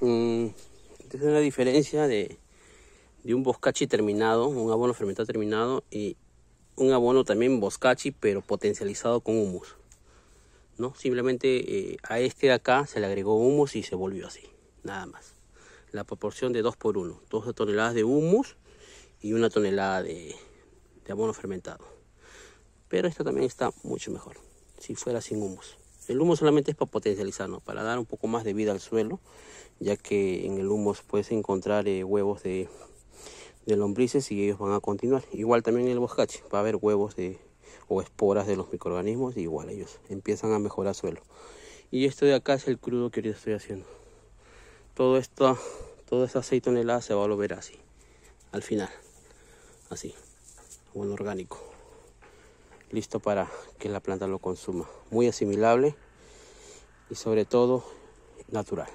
Mm, es una diferencia de, de un boscachi terminado, un abono fermentado terminado y un abono también boscachi pero potencializado con humus. ¿no? Simplemente eh, a este de acá se le agregó humus y se volvió así, nada más. La proporción de 2 por 1, 2 toneladas de humus y una tonelada de, de abono fermentado. Pero esto también está mucho mejor, si fuera sin humus. El humus solamente es para potencializar, ¿no? para dar un poco más de vida al suelo, ya que en el humus puedes encontrar eh, huevos de, lombrices y ellos van a continuar. Igual también en el boscache va a haber huevos de o esporas de los microorganismos y igual ellos empiezan a mejorar suelo. Y esto de acá es el crudo que ahorita estoy haciendo. Todo esto, todo esta 6 toneladas se va a volver así, al final, así, bueno orgánico, listo para que la planta lo consuma. Muy asimilable y sobre todo natural.